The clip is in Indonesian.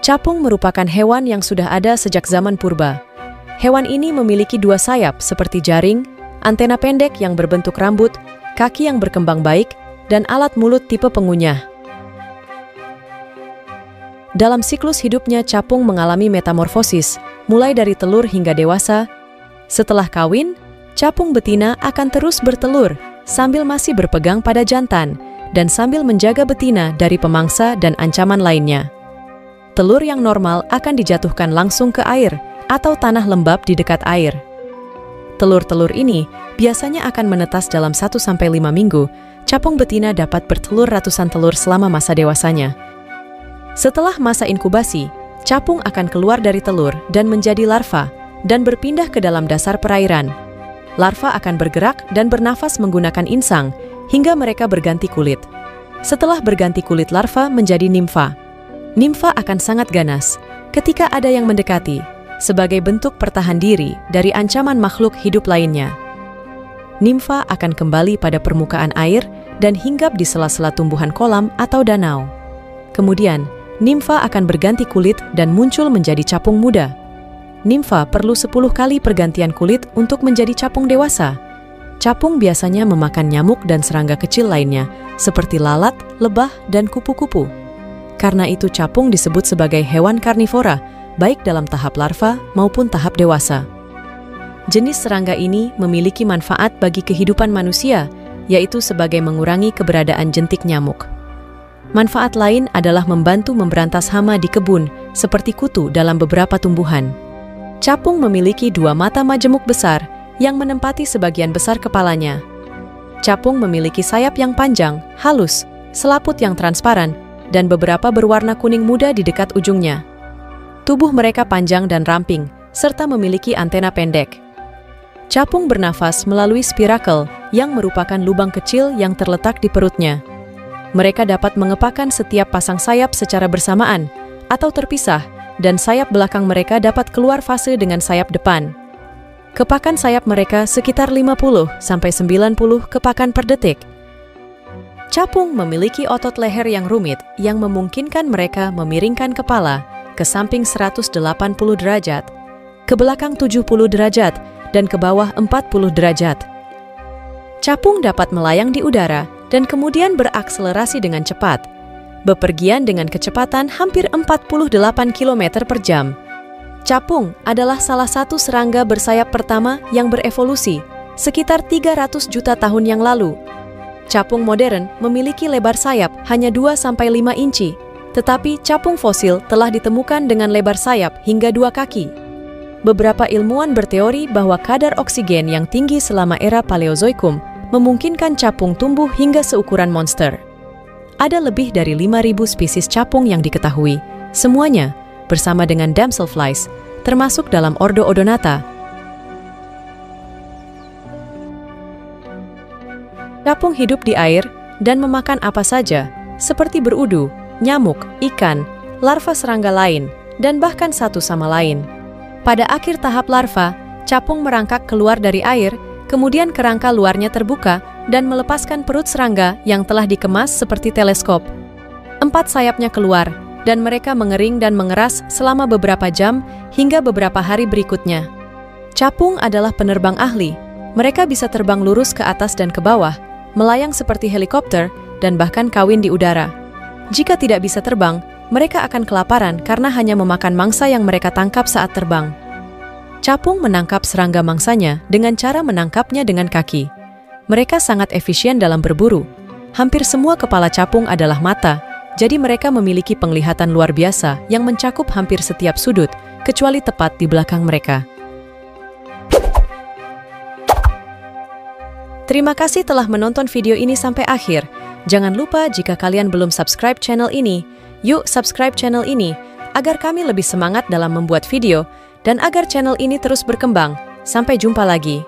Capung merupakan hewan yang sudah ada sejak zaman purba. Hewan ini memiliki dua sayap seperti jaring, antena pendek yang berbentuk rambut, kaki yang berkembang baik, dan alat mulut tipe pengunyah. Dalam siklus hidupnya, capung mengalami metamorfosis, mulai dari telur hingga dewasa. Setelah kawin, capung betina akan terus bertelur sambil masih berpegang pada jantan dan sambil menjaga betina dari pemangsa dan ancaman lainnya telur yang normal akan dijatuhkan langsung ke air atau tanah lembab di dekat air. Telur-telur ini biasanya akan menetas dalam 1-5 minggu, capung betina dapat bertelur ratusan telur selama masa dewasanya. Setelah masa inkubasi, capung akan keluar dari telur dan menjadi larva dan berpindah ke dalam dasar perairan. Larva akan bergerak dan bernafas menggunakan insang hingga mereka berganti kulit. Setelah berganti kulit larva menjadi nimfa, Nimfa akan sangat ganas ketika ada yang mendekati sebagai bentuk pertahan diri dari ancaman makhluk hidup lainnya. Nimfa akan kembali pada permukaan air dan hinggap di sela-sela tumbuhan kolam atau danau. Kemudian, nimfa akan berganti kulit dan muncul menjadi capung muda. Nimfa perlu 10 kali pergantian kulit untuk menjadi capung dewasa. Capung biasanya memakan nyamuk dan serangga kecil lainnya, seperti lalat, lebah, dan kupu-kupu. Karena itu capung disebut sebagai hewan karnivora, baik dalam tahap larva maupun tahap dewasa. Jenis serangga ini memiliki manfaat bagi kehidupan manusia, yaitu sebagai mengurangi keberadaan jentik nyamuk. Manfaat lain adalah membantu memberantas hama di kebun, seperti kutu dalam beberapa tumbuhan. Capung memiliki dua mata majemuk besar yang menempati sebagian besar kepalanya. Capung memiliki sayap yang panjang, halus, selaput yang transparan, dan beberapa berwarna kuning muda di dekat ujungnya. Tubuh mereka panjang dan ramping, serta memiliki antena pendek. Capung bernafas melalui spirakel yang merupakan lubang kecil yang terletak di perutnya. Mereka dapat mengepakkan setiap pasang sayap secara bersamaan atau terpisah, dan sayap belakang mereka dapat keluar fase dengan sayap depan. Kepakan sayap mereka sekitar 50-90 kepakan per detik, Capung memiliki otot leher yang rumit yang memungkinkan mereka memiringkan kepala ke samping 180 derajat, ke belakang 70 derajat, dan ke bawah 40 derajat. Capung dapat melayang di udara dan kemudian berakselerasi dengan cepat, bepergian dengan kecepatan hampir 48 km per jam. Capung adalah salah satu serangga bersayap pertama yang berevolusi sekitar 300 juta tahun yang lalu Capung modern memiliki lebar sayap hanya 2-5 inci, tetapi capung fosil telah ditemukan dengan lebar sayap hingga dua kaki. Beberapa ilmuwan berteori bahwa kadar oksigen yang tinggi selama era Paleozoikum memungkinkan capung tumbuh hingga seukuran monster. Ada lebih dari 5.000 spesies capung yang diketahui, semuanya bersama dengan damselflies, termasuk dalam ordo Odonata, Capung hidup di air dan memakan apa saja, seperti berudu, nyamuk, ikan, larva serangga lain, dan bahkan satu sama lain. Pada akhir tahap larva, capung merangkak keluar dari air, kemudian kerangka luarnya terbuka dan melepaskan perut serangga yang telah dikemas seperti teleskop. Empat sayapnya keluar, dan mereka mengering dan mengeras selama beberapa jam hingga beberapa hari berikutnya. Capung adalah penerbang ahli. Mereka bisa terbang lurus ke atas dan ke bawah, melayang seperti helikopter, dan bahkan kawin di udara. Jika tidak bisa terbang, mereka akan kelaparan karena hanya memakan mangsa yang mereka tangkap saat terbang. Capung menangkap serangga mangsanya dengan cara menangkapnya dengan kaki. Mereka sangat efisien dalam berburu. Hampir semua kepala capung adalah mata, jadi mereka memiliki penglihatan luar biasa yang mencakup hampir setiap sudut, kecuali tepat di belakang mereka. Terima kasih telah menonton video ini sampai akhir. Jangan lupa jika kalian belum subscribe channel ini, yuk subscribe channel ini agar kami lebih semangat dalam membuat video dan agar channel ini terus berkembang. Sampai jumpa lagi.